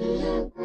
Música